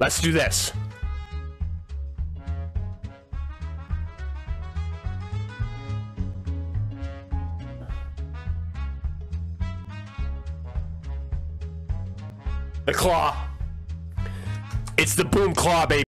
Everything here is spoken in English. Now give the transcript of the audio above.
Let's do this. The claw. It's the boom claw, baby.